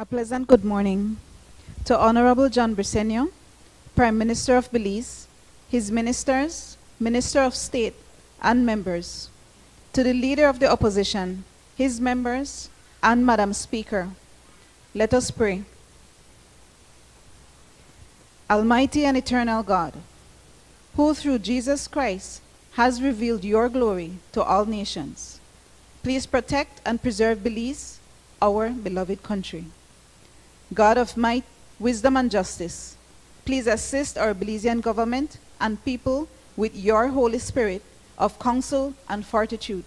A pleasant good morning to Honorable John Briceño, Prime Minister of Belize, his ministers, Minister of State, and members. To the Leader of the Opposition, his members, and Madam Speaker. Let us pray. Almighty and eternal God, who through Jesus Christ has revealed your glory to all nations, please protect and preserve Belize, our beloved country. God of might, wisdom, and justice, please assist our Belizean government and people with your Holy Spirit of counsel and fortitude.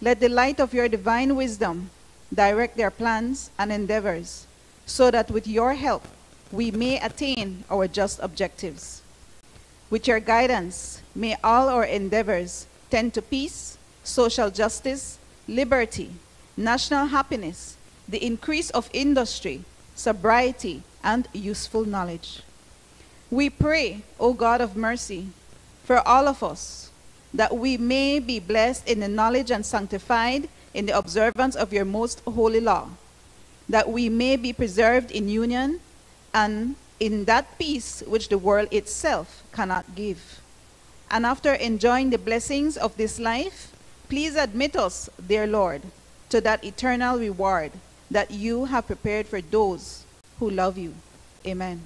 Let the light of your divine wisdom direct their plans and endeavors, so that with your help we may attain our just objectives. With your guidance, may all our endeavors tend to peace, social justice, liberty, national happiness, the increase of industry, sobriety, and useful knowledge. We pray, O God of mercy, for all of us, that we may be blessed in the knowledge and sanctified in the observance of your most holy law, that we may be preserved in union and in that peace which the world itself cannot give. And after enjoying the blessings of this life, please admit us, dear Lord, to that eternal reward that you have prepared for those who love you. Amen.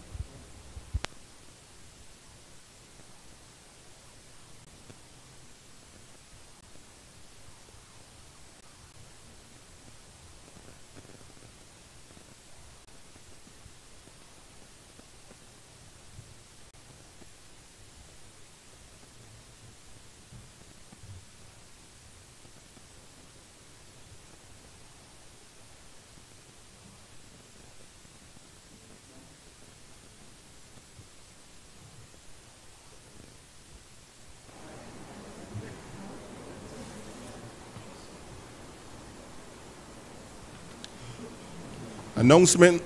Announcement,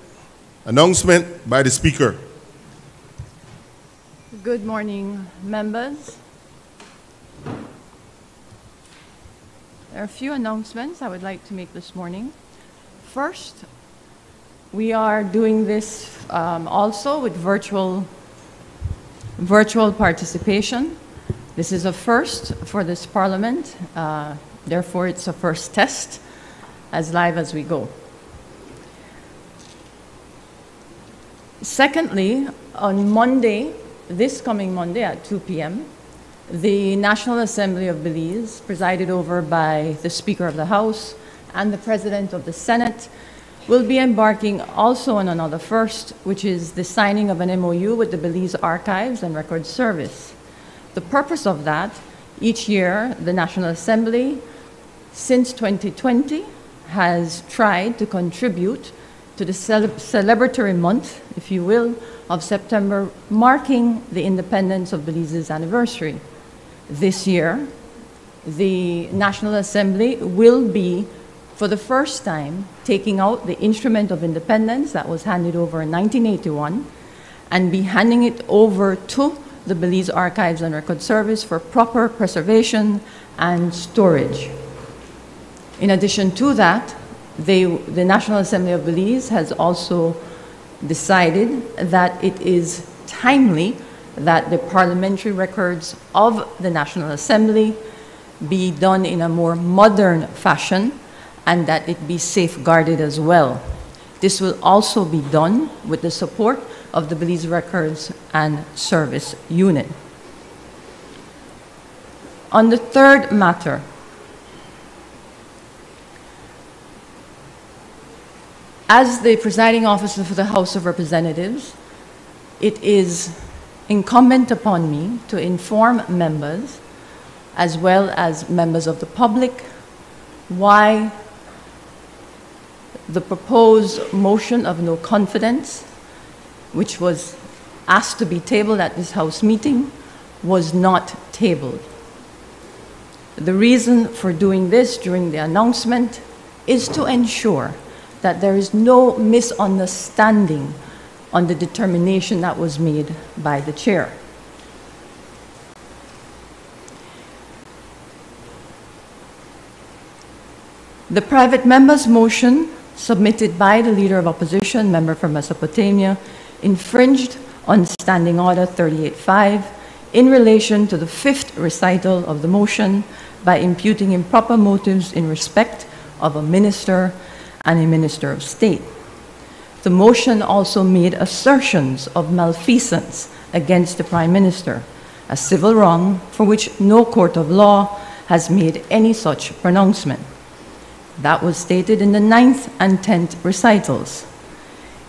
announcement by the Speaker. Good morning, members. There are a few announcements I would like to make this morning. First, we are doing this um, also with virtual, virtual participation. This is a first for this Parliament, uh, therefore it's a first test as live as we go. Secondly, on Monday, this coming Monday at 2 p.m., the National Assembly of Belize, presided over by the Speaker of the House and the President of the Senate, will be embarking also on another first, which is the signing of an MOU with the Belize Archives and Records Service. The purpose of that, each year, the National Assembly, since 2020, has tried to contribute to the cele celebratory month, if you will, of September, marking the independence of Belize's anniversary. This year, the National Assembly will be, for the first time, taking out the instrument of independence that was handed over in 1981 and be handing it over to the Belize Archives and Record Service for proper preservation and storage. In addition to that, they, the National Assembly of Belize has also decided that it is timely that the parliamentary records of the National Assembly be done in a more modern fashion and that it be safeguarded as well. This will also be done with the support of the Belize Records and Service Unit. On the third matter, As the presiding officer for the House of Representatives, it is incumbent upon me to inform members, as well as members of the public, why the proposed motion of no confidence, which was asked to be tabled at this House meeting, was not tabled. The reason for doing this during the announcement is to ensure that there is no misunderstanding on the determination that was made by the chair. The private member's motion submitted by the Leader of Opposition, member from Mesopotamia, infringed on Standing Order 38.5 in relation to the fifth recital of the motion by imputing improper motives in respect of a minister and a minister of state. The motion also made assertions of malfeasance against the Prime Minister, a civil wrong for which no court of law has made any such pronouncement. That was stated in the ninth and tenth recitals.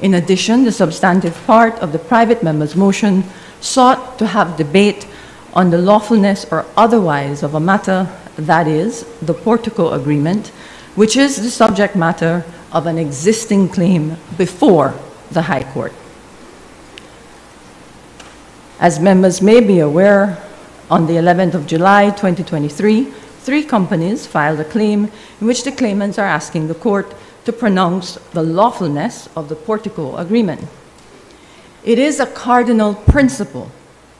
In addition, the substantive part of the private member's motion sought to have debate on the lawfulness or otherwise of a matter, that is, the Portico Agreement, which is the subject matter of an existing claim before the High Court. As members may be aware, on the 11th of July 2023, three companies filed a claim in which the claimants are asking the court to pronounce the lawfulness of the Portico Agreement. It is a cardinal principle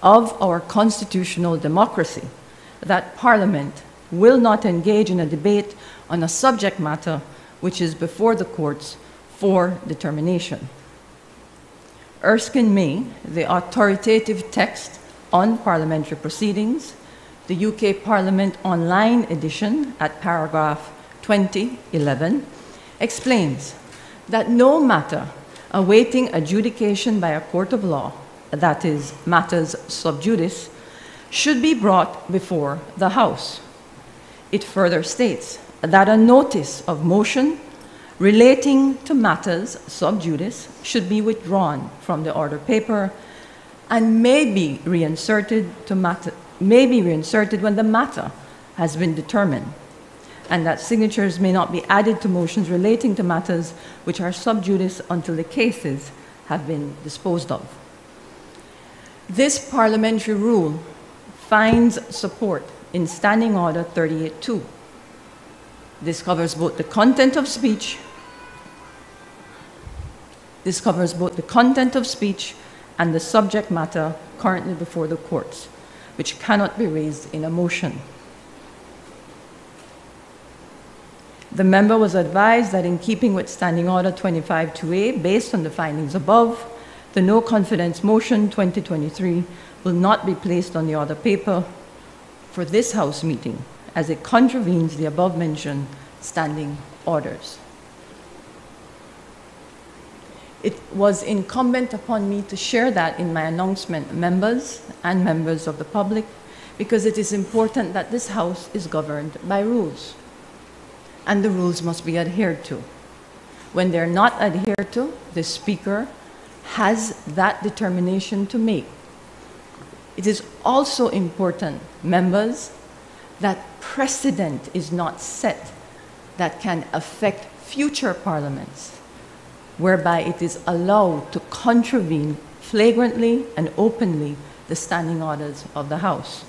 of our constitutional democracy that Parliament will not engage in a debate on a subject matter which is before the courts for determination. Erskine May, the authoritative text on parliamentary proceedings, the UK Parliament Online edition at paragraph 2011, explains that no matter awaiting adjudication by a court of law, that is, matters sub judice, should be brought before the House. It further states that a notice of motion relating to matters sub judice should be withdrawn from the order paper and may be reinserted to matter, may be reinserted when the matter has been determined and that signatures may not be added to motions relating to matters which are sub judice until the cases have been disposed of. This parliamentary rule finds support in Standing Order 38.2. This covers both the content of speech, this covers both the content of speech and the subject matter currently before the courts, which cannot be raised in a motion. The member was advised that in keeping with Standing Order 25-2A, based on the findings above, the no confidence motion 2023 will not be placed on the order paper for this House meeting as it contravenes the above mentioned standing orders. It was incumbent upon me to share that in my announcement, members and members of the public, because it is important that this House is governed by rules and the rules must be adhered to. When they're not adhered to, the Speaker has that determination to make. It is also important, members, that precedent is not set that can affect future parliaments, whereby it is allowed to contravene flagrantly and openly the standing orders of the House.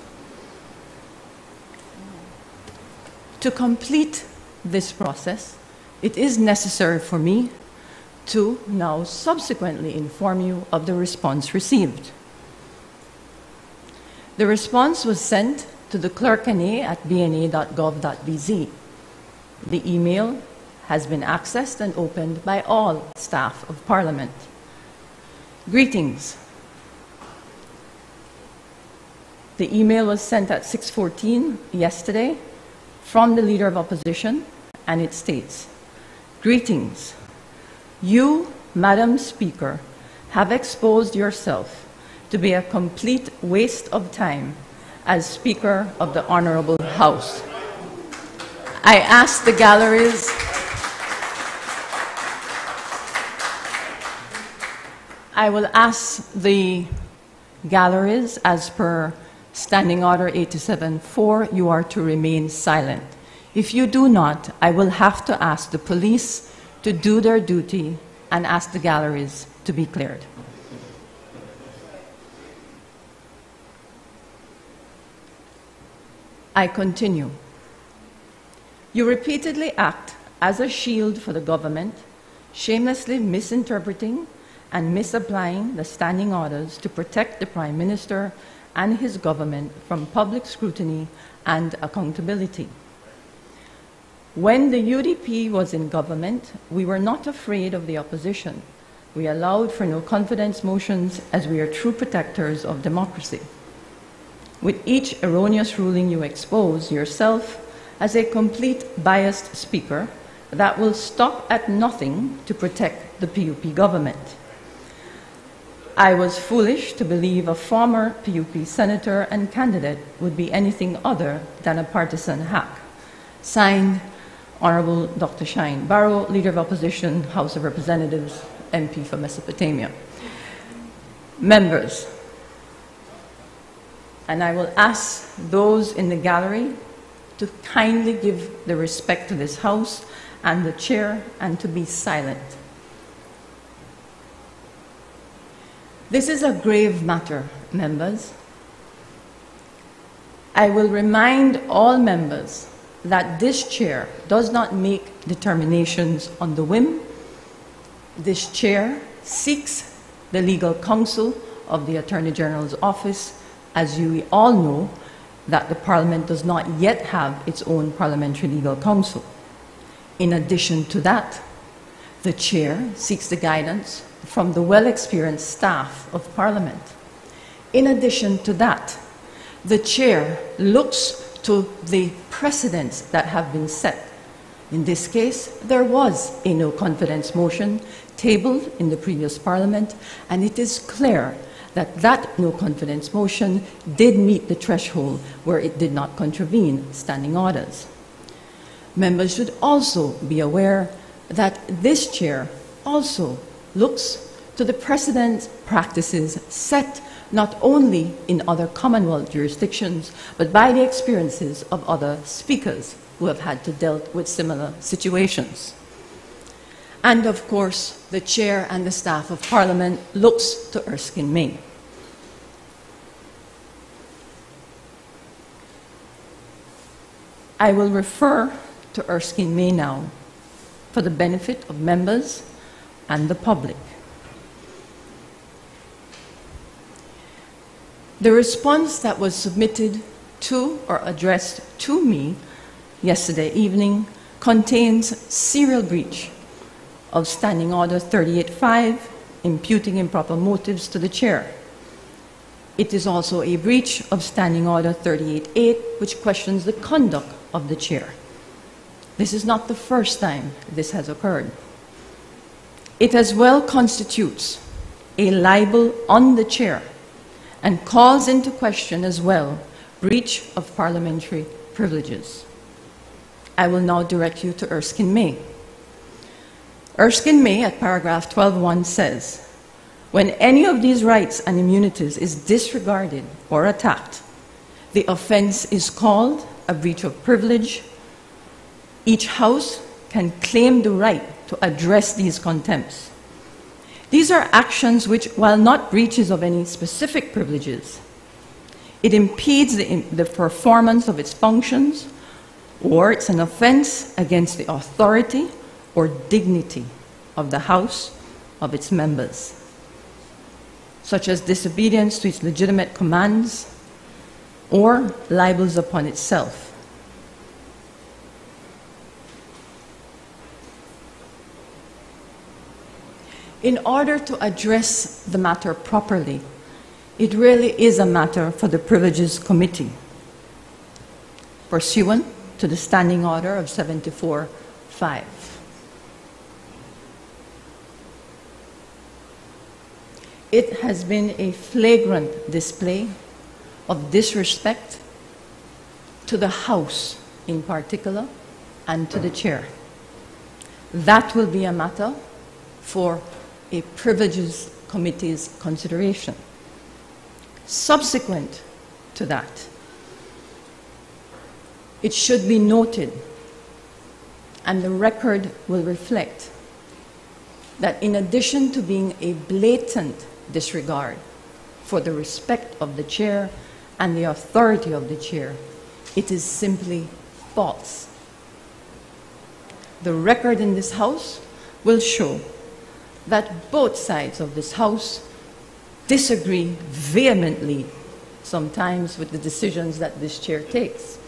To complete this process, it is necessary for me to now subsequently inform you of the response received. The response was sent to the clerkna at bna.gov.bz. The email has been accessed and opened by all staff of Parliament. Greetings. The email was sent at 6:14 yesterday from the Leader of Opposition and it states, Greetings. You, Madam Speaker, have exposed yourself to be a complete waste of time as Speaker of the Honorable House. I ask the galleries I will ask the galleries, as per Standing Order 87.4, you are to remain silent. If you do not, I will have to ask the police to do their duty and ask the galleries to be cleared. I continue. You repeatedly act as a shield for the government, shamelessly misinterpreting and misapplying the standing orders to protect the Prime Minister and his government from public scrutiny and accountability. When the UDP was in government, we were not afraid of the opposition. We allowed for no confidence motions as we are true protectors of democracy. With each erroneous ruling, you expose yourself as a complete biased speaker that will stop at nothing to protect the PUP government. I was foolish to believe a former PUP senator and candidate would be anything other than a partisan hack. Signed, Honorable Dr. Shyne Barrow, Leader of Opposition, House of Representatives, MP for Mesopotamia. Members, and I will ask those in the gallery to kindly give the respect to this House and the chair and to be silent. This is a grave matter, members. I will remind all members that this chair does not make determinations on the whim. This chair seeks the legal counsel of the Attorney General's office. As you all know, that the Parliament does not yet have its own parliamentary legal counsel. In addition to that, the chair seeks the guidance from the well experienced staff of Parliament. In addition to that, the chair looks to the precedents that have been set. In this case, there was a no confidence motion tabled in the previous Parliament, and it is clear that that no confidence motion did meet the threshold where it did not contravene standing orders. Members should also be aware that this chair also looks to the precedent practices set not only in other Commonwealth jurisdictions, but by the experiences of other speakers who have had to deal with similar situations. And of course, the chair and the staff of Parliament looks to Erskine May. I will refer to Erskine May now for the benefit of members and the public. The response that was submitted to or addressed to me yesterday evening contains serial breach of Standing Order 38.5, imputing improper motives to the chair. It is also a breach of Standing Order 38.8, which questions the conduct of the chair. This is not the first time this has occurred. It as well constitutes a libel on the chair and calls into question as well breach of parliamentary privileges. I will now direct you to Erskine May. Erskine May at paragraph 12.1 says, when any of these rights and immunities is disregarded or attacked, the offense is called a breach of privilege. Each house can claim the right to address these contempts. These are actions which, while not breaches of any specific privileges, it impedes the, the performance of its functions or it's an offense against the authority or dignity of the House of its members, such as disobedience to its legitimate commands or libels upon itself. In order to address the matter properly, it really is a matter for the Privileges Committee, pursuant to the Standing Order of 74 5. It has been a flagrant display of disrespect to the House in particular and to the chair. That will be a matter for a privileges committee's consideration. Subsequent to that, it should be noted, and the record will reflect, that in addition to being a blatant disregard for the respect of the chair and the authority of the chair, it is simply false. The record in this House will show that both sides of this House disagree vehemently sometimes with the decisions that this chair takes.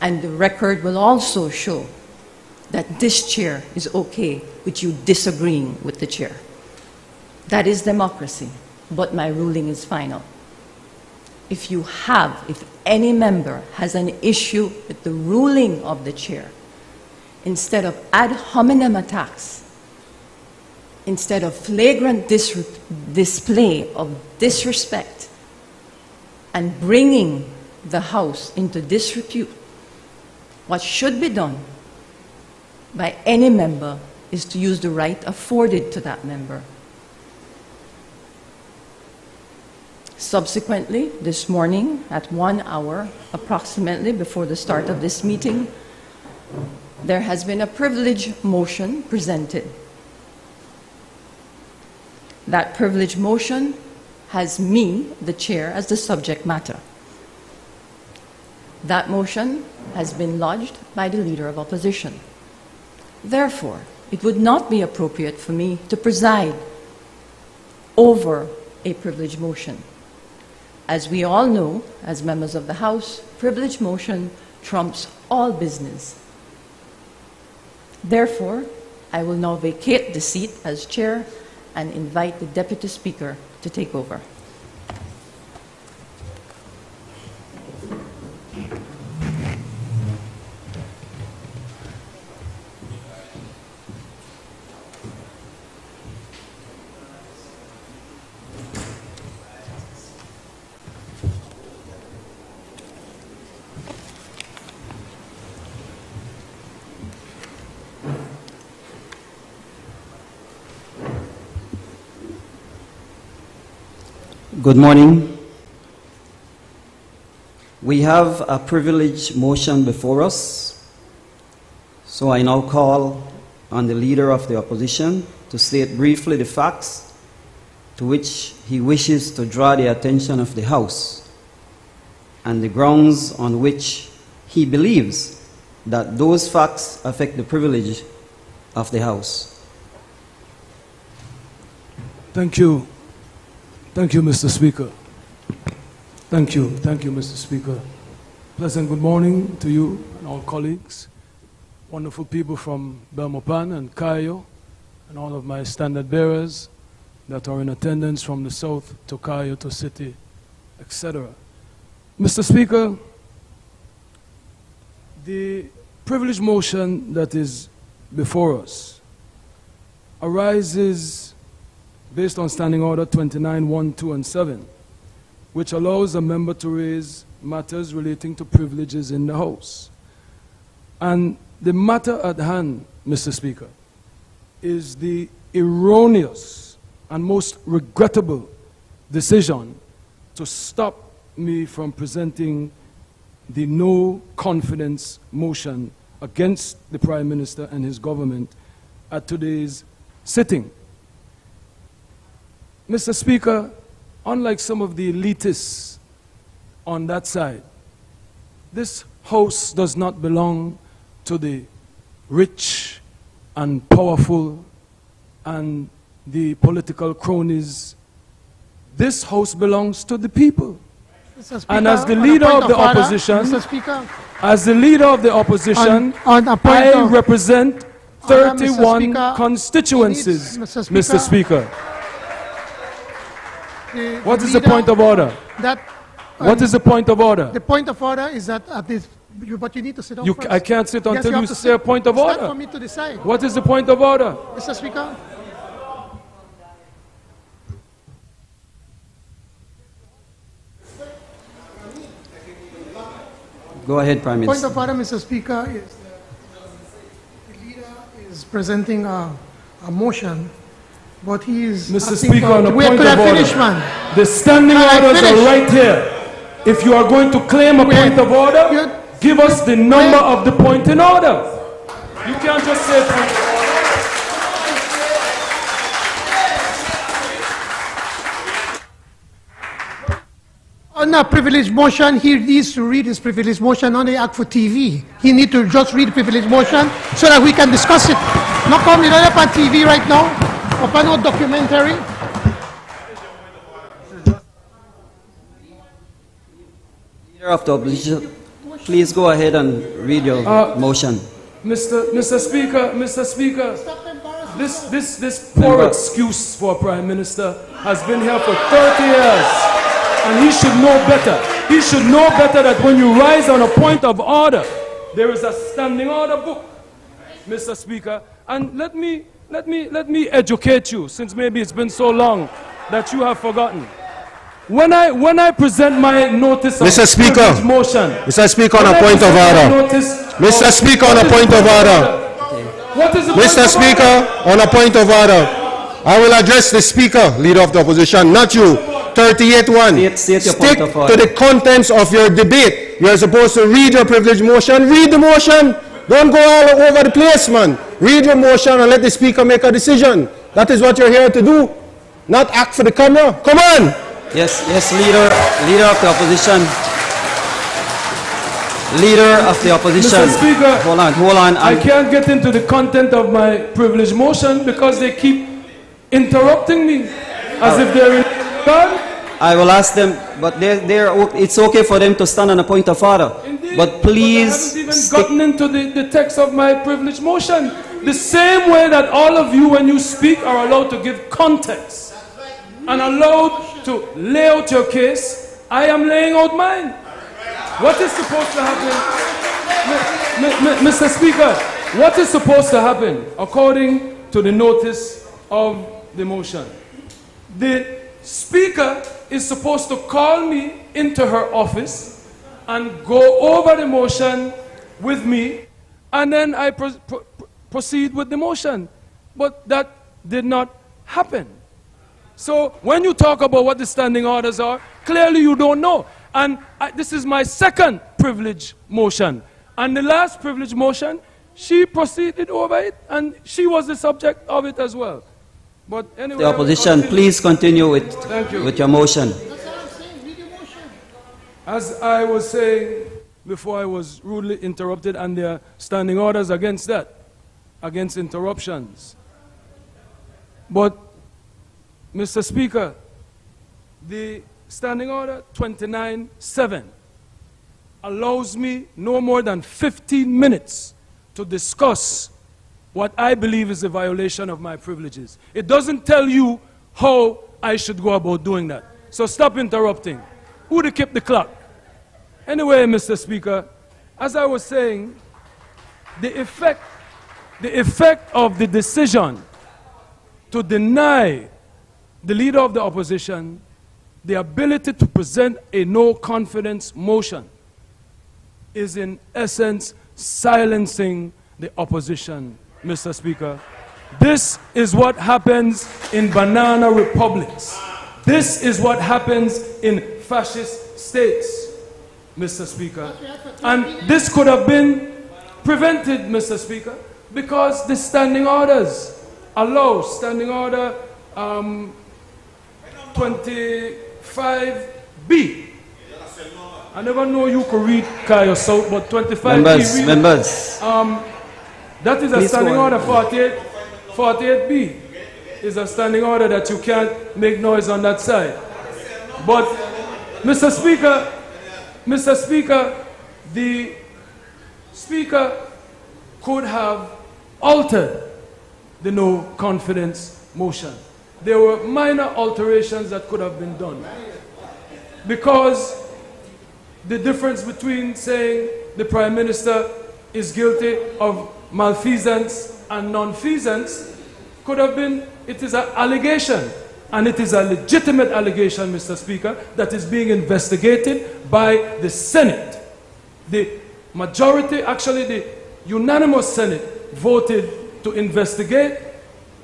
And the record will also show that this chair is okay with you disagreeing with the chair. That is democracy, but my ruling is final. If you have, if any member has an issue with the ruling of the chair, instead of ad hominem attacks, instead of flagrant dis- display of disrespect and bringing the House into disrepute, what should be done by any member is to use the right afforded to that member. Subsequently, this morning, at one hour approximately before the start of this meeting, there has been a privilege motion presented. That privilege motion has me, the chair, as the subject matter. That motion has been lodged by the leader of opposition. Therefore, it would not be appropriate for me to preside over a privilege motion. As we all know, as members of the House, privilege motion trumps all business. Therefore, I will now vacate the seat as chair and invite the Deputy Speaker to take over. Good morning. We have a privilege motion before us. So I now call on the leader of the opposition to state briefly the facts to which he wishes to draw the attention of the House and the grounds on which he believes that those facts affect the privilege of the House. Thank you. Thank you, Mr. Speaker. Thank you. Thank you, Mr. Speaker. Pleasant good morning to you and all colleagues, wonderful people from Belmopan and Cayo, and all of my standard bearers that are in attendance from the south to Cayo to city, etc. Mr. Speaker, the privilege motion that is before us arises based on Standing Order 29, 1, 2, and 7, which allows a member to raise matters relating to privileges in the House. And the matter at hand, Mr. Speaker, is the erroneous and most regrettable decision to stop me from presenting the no confidence motion against the Prime Minister and his government at today's sitting. Mr. Speaker, unlike some of the elitists on that side, this House does not belong to the rich and powerful and the political cronies. This House belongs to the people. Mr. Speaker, And as the leader point of the order, opposition- Mr. Speaker, As the leader of the opposition, On- on I of- represent Order, Mr. 31 Speaker. constituencies, Needs- Mr. Mr. Speaker. Speaker. The- What is the leader- point of order? That, What is the um, point of order? the point of order is that at this, you, but you need to sit down You, first. I can't sit Yes, until have you to say a point of It's not order. for me to decide. What is the point of order? Mr. Speaker, Go ahead, Prime Minister. point of order, Mr. Speaker, is that the leader is presenting a, a motion, but he is. Mr. Speaker, on a Wait point of I order. finish, man. The standing Can orders are right here. If you are going to claim a Wait. point of order, You- give us the number of the point in order. You can't just say point of order. On a privilege motion, he needs to read his privilege motion on the Act for TV. He need to just read privilege motion so that we can discuss it. Not come, you up on TV right now, open no documentary. Leader of the opposition, Please go ahead and read your Uh, motion. Mr. Mr. Speaker, Mr. Speaker, this, this, this poor Member. excuse for a prime minister has been here for 30 years. And he should know better. He should know better that when you rise on a point of order, there is a standing order book, Mr. Speaker. And let me, let me, let me educate you, since maybe it's been so long that you have forgotten. When I, when I present my notice of Mr. Speaker. motion, Mr. Speaker, on a point of order. Mr. Speaker, on a point of order. What is Mr. Speaker, on a point of order, I will address the Speaker, Leader of the Opposition, not you. 38-1. State- state your Stick point of to the contents of your debate. You are supposed to read your privilege motion. Read the motion. Don't go all over the place, man. Read your motion and let the Speaker make a decision. That is what you're here to do, not act for the camera. Come on. Yes, yes, leader, leader of the opposition. Leader of the opposition. Mr. Speaker, Hold on, hold on. I I'm- can't get into the content of my privilege motion because they keep interrupting me as if they're in God. I will ask them, but they're, they're, it's okay for them to stand on a point of order. Indeed, But please I haven't even stick, gotten into the, the text of my privilege motion. The same way that all of you, when you speak, are allowed to give context and allowed to lay out your case, I am laying out mine. What is supposed to happen? Mr. Speaker, what is supposed to happen according to the notice of the motion? The Speaker is supposed to call me into her office and go over the motion with me, and then I proceed with the motion. But that did not happen. So when you talk about what the standing orders are, clearly you don't know. And I, this is my second privilege motion. And the last privilege motion, she proceeded over it, and she was the subject of it as well. But anyway, the opposition, continue. please continue with, you. with your motion. As I was saying before, I was rudely interrupted, and there are standing orders against that, against interruptions. But, Mr. Speaker, the standing order 29-7 allows me no more than 15 minutes to discuss what I believe is a violation of my privileges. It doesn't tell you how I should go about doing that. So stop interrupting. Who to keep the clock? Anyway, Mr. Speaker, as I was saying, the effect, the effect of the decision to deny the leader of the opposition the ability to present a no confidence motion is in essence silencing the opposition, Mr. Speaker. This is what happens in banana republics. This is what happens in fascist states, Mr. Speaker. And this could have been prevented, Mr. Speaker, because the standing orders allow standing order um, 25B. I never know you could read Cayo South, but 25B. Members, read- members, that is a Please standing order 48, 48B. Is a standing order that you can't make noise on that side. But, Mr. Speaker, Mr. Speaker, the Speaker could have altered the no confidence motion. There were minor alterations that could have been done. Because the difference between saying the Prime Minister is guilty of malfeasance and nonfeasance could have been, it is an allegation. And it is a legitimate allegation, Mr. Speaker, that is being investigated by the Senate. The majority, actually the unanimous Senate, voted to investigate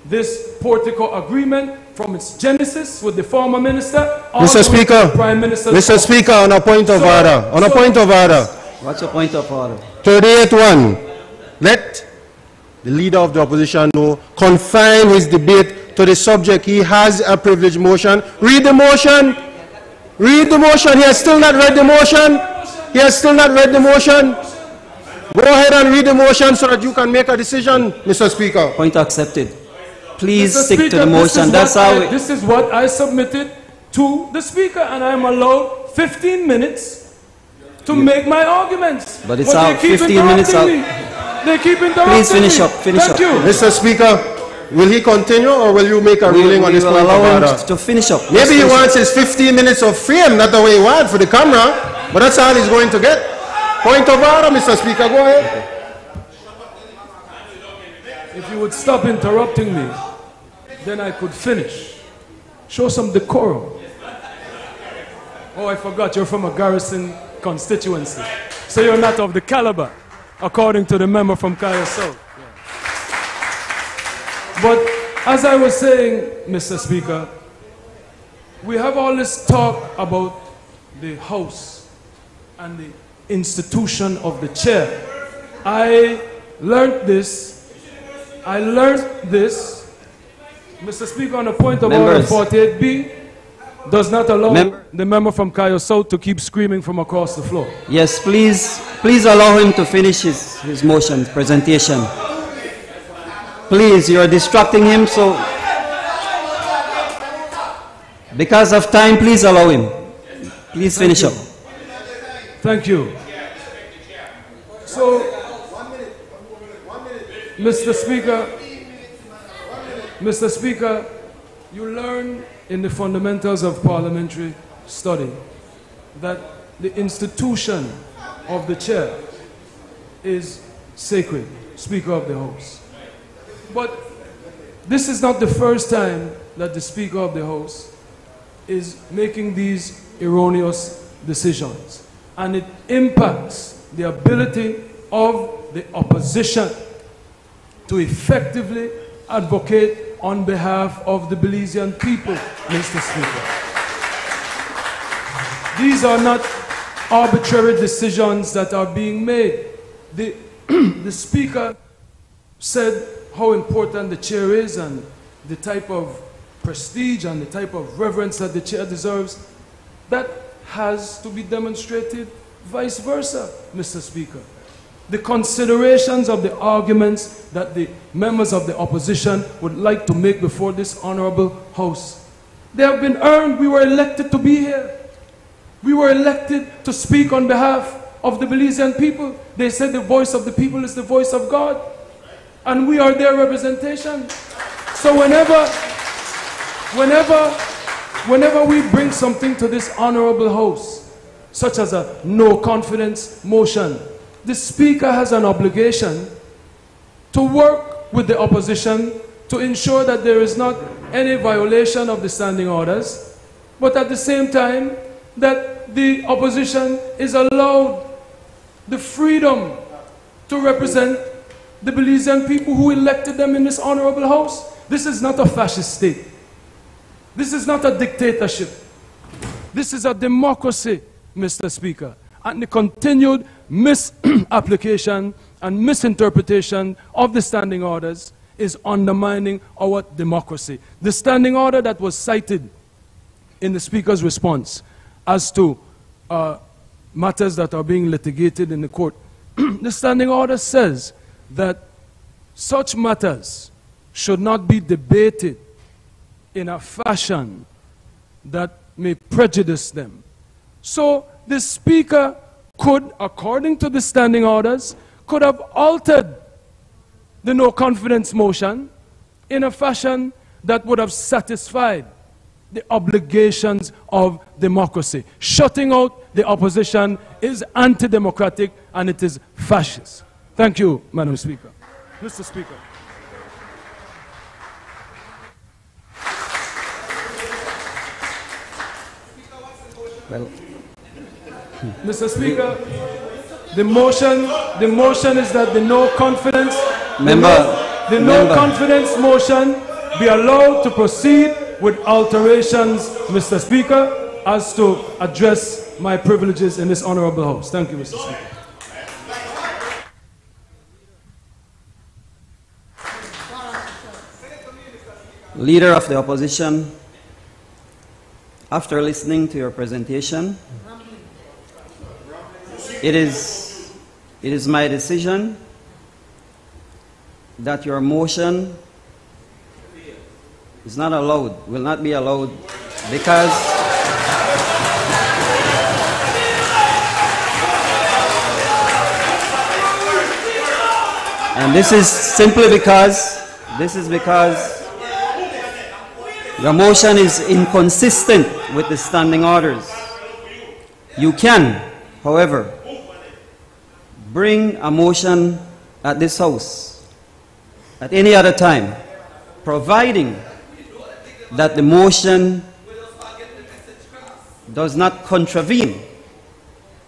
this Portico agreement from its genesis with the former minister. Mr. the way to Speaker, Prime Minister's Mr. office. Speaker, on a point of So- order, on a point of order. what's your point of order? 38-1. Let the leader of the opposition know, confine his debate to the subject. He has a privilege motion. Read the motion. Read the motion. He has still not read the motion. He has still not read the motion. Go ahead and read the motion so that you can make a decision, Mr. Speaker. Point accepted. Please Mr. stick to the motion. That's how I, This is what I submitted to the Speaker, and I am allowed 15 minutes to make my arguments. But it's they out, 15 minutes out. me. They keep interrupting Please finish me. up, finish Thank up. you. Mr. Speaker, will he continue or will you make a We, ruling on this will point of allow him to finish up. Maybe he Let's- wants his 15 minutes of fame, not the way he wants for the camera, but that's all he's going to get. Point of order, Mr. Speaker, go ahead. If you would stop interrupting me, then I could finish. Show some decorum. Oh, I forgot, you're from a Garrison constituency. So you're not of the caliber, according to the member from Cayo South. But as I was saying, Mr. Speaker, we have all this talk about the House and the institution of the chair. I learned this I learned this, Mr. Speaker, on a point of Members. order 48B does not allow Member- the member from Cayo South to keep screaming from across the floor. Yes, please, please allow him to finish his, his motion, presentation. Please, you're distracting him, so... Because of time, please allow him. Please finish you. up. Thank you. So, Mr. Speaker, Mr. Speaker, you learn in the fundamentals of parliamentary study that the institution of the chair is sacred, Speaker of the House. But this is not the first time that the Speaker of the House is making these erroneous decisions. And it impacts the ability of the opposition to effectively advocate on behalf of the Belizean people, Mr. Speaker. These are not arbitrary decisions that are being made. The, the Speaker said how important the chair is and the type of prestige and the type of reverence that the chair deserves. That has to be demonstrated vice versa, Mr. Speaker. The considerations of the arguments that the members of the opposition would like to make before this honorable House. They have been earned. We were elected to be here. We were elected to speak on behalf of the Belizean people. They said the voice of the people is the voice of God. And we are their representation. So whenever, whenever, whenever we bring something to this honorable house, such as a no confidence motion, the speaker has an obligation to work with the opposition to ensure that there is not any violation of the standing orders, but at the same time that the opposition is allowed the freedom to represent the Belizean people who elected them in this honorable house. This is not a fascist state. This is not a dictatorship. This is a democracy, Mr. Speaker. And the continued misapplication and misinterpretation of the standing orders is undermining our democracy. The standing order that was cited in the Speaker's response as to uh, matters that are being litigated in the court, the standing order says that such matters should not be debated in a fashion that may prejudice them. So the Speaker could, according to the standing orders, could have altered the no confidence motion in a fashion that would have satisfied the obligations of democracy. Shutting out the opposition is anti democratic and it is fascist. Thank you, Madam Speaker. Mr. Speaker. Well, Mr. Speaker, the motion, the motion is that the no confidence, the Member, no, the no member. confidence motion be allowed to proceed with alterations, Mr. Speaker, as to address my privileges in this honorable house. Thank you, Mr. Speaker. Leader of the opposition, after listening to your presentation, it is, it is my decision that your motion is not allowed, will not be allowed because and this is simply because this is because your motion is inconsistent with the standing orders. You can, however, bring a motion at this house at any other time, providing that the motion does not contravene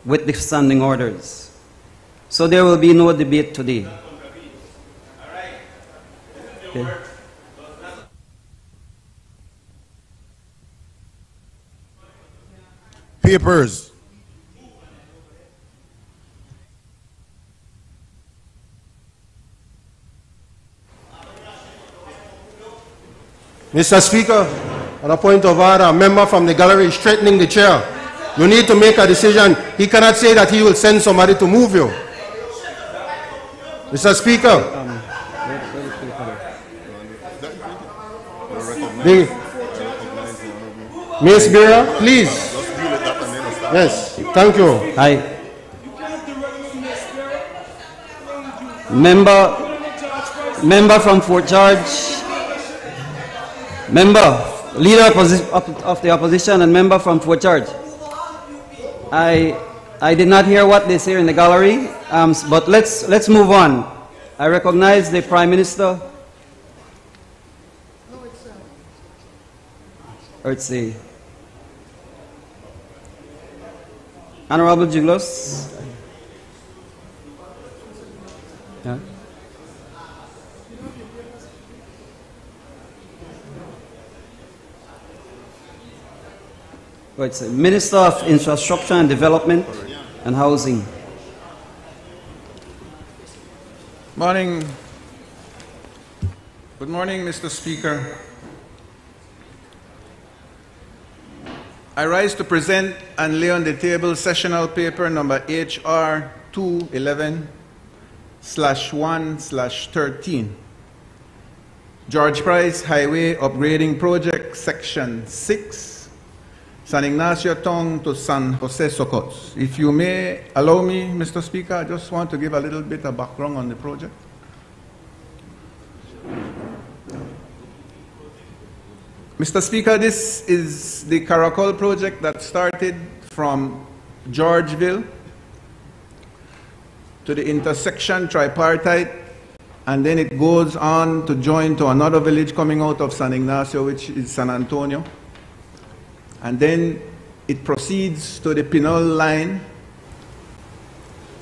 with the standing orders. So there will be no debate today. Okay. Papers. Mr. Speaker, on a point of order, a member from the gallery is threatening the chair. You need to make a decision. He cannot say that he will send somebody to move you. Mr. Speaker. The, Ms. Beera, please. Yes, thank you. Hi. Member, member from Fort George, member, leader of, the opposition and member from Fort George. I, I did not hear what they say in the gallery, um, but let's, let's move on. I recognize the Prime Minister. It's the Honorable Julius. Yeah. It's the Minister of Infrastructure and Development and Housing. Morning. Good morning, Mr. Speaker. I rise to present and lay on the table sessional paper number HR 211 slash 1 slash 13. George Price Highway Upgrading Project, Section 6, San Ignacio Town to San Jose Succotz. If you may allow me, Mr. Speaker, I just want to give a little bit of background on the project. Mr. Speaker, this is the Caracol project that started from Georgeville to the intersection tripartite, and then it goes on to join to another village coming out of San Ignacio, which is San Antonio. And then it proceeds to the Pinol line,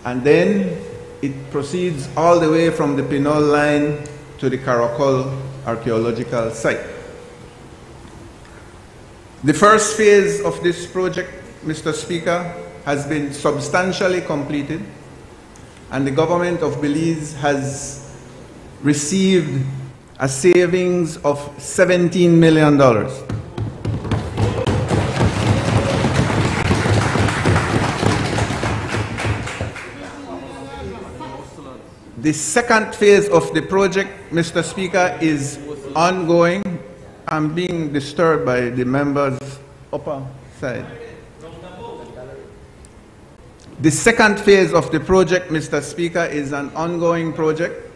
and then it proceeds all the way from the Pinol line to the Caracol archaeological site. The first phase of this project, Mr. Speaker, has been substantially completed, and the government of Belize has received a savings of $17 million. The second phase of the project, Mr. Speaker, is ongoing. I'm being disturbed by the members' upper side. The second phase of the project, Mr. Speaker, is an ongoing project,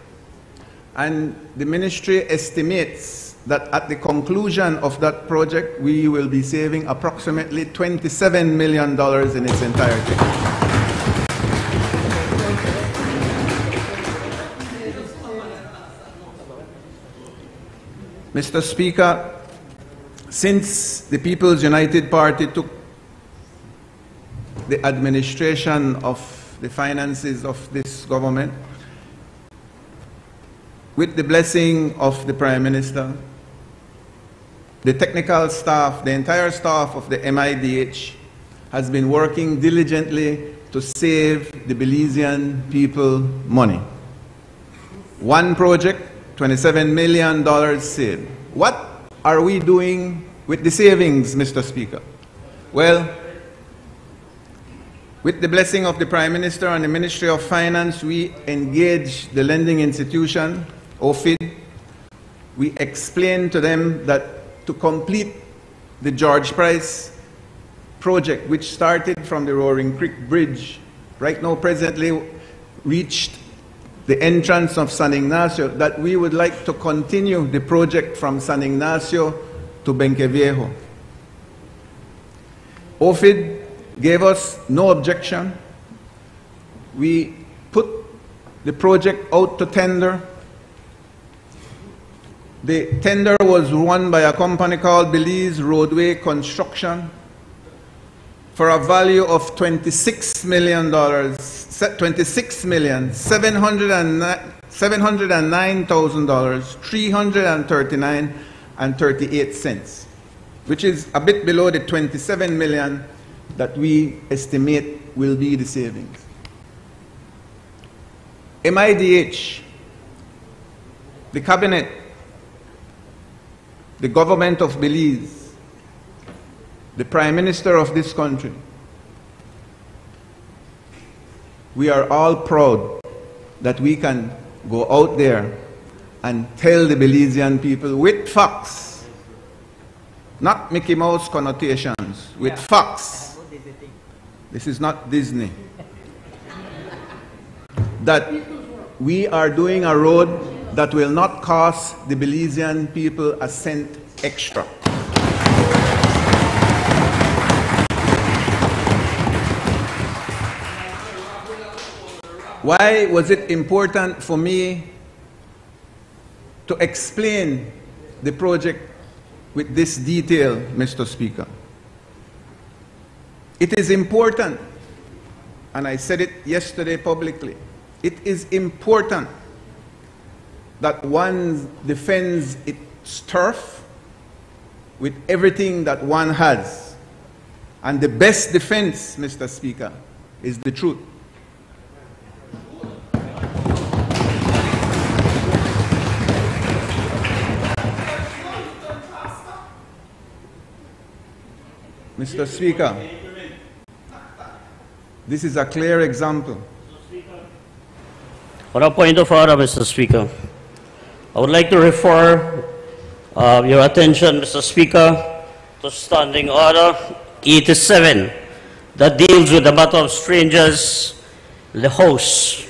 and the ministry estimates that at the conclusion of that project, we will be saving approximately $27 million in its entirety. Mr. Speaker, since the People's United Party took the administration of the finances of this government, with the blessing of the Prime Minister, the technical staff, the entire staff of the MIDH has been working diligently to save the Belizean people money. One project, $27 million saved. What are we doing with the savings, Mr. Speaker? Well, with the blessing of the Prime Minister and the Ministry of Finance, we engage the lending institution, OFID. We explain to them that to complete the George Price project, which started from the Roaring Creek Bridge, right now presently reached the entrance of San Ignacio, that we would like to continue the project from San Ignacio to Benqueviejo. OFID gave us no objection. We put the project out to tender. The tender was won by a company called Belize Roadway Construction for a value of $26 million, se- $26 million, $709,000, 339 and 38 which is a bit below the 27 million that we estimate will be the savings. MIDH, the cabinet, the government of Belize, the prime minister of this country, we are all proud that we can go out there and tell the Belizean people with facts, not Mickey Mouse connotations, with facts. This is not Disney. that we are doing a road that will not cost the Belizean people a cent extra. Why was it important for me to explain the project with this detail, Mr. Speaker? It is important, and I said it yesterday publicly, it is important that one defends its turf with everything that one has. And the best defense, Mr. Speaker, is the truth. Mr. Speaker, this is a clear example. On a point of order, Mr. Speaker, I would like to refer uh, your attention, Mr. Speaker, to Standing Order 87 that deals with the matter of strangers, the house.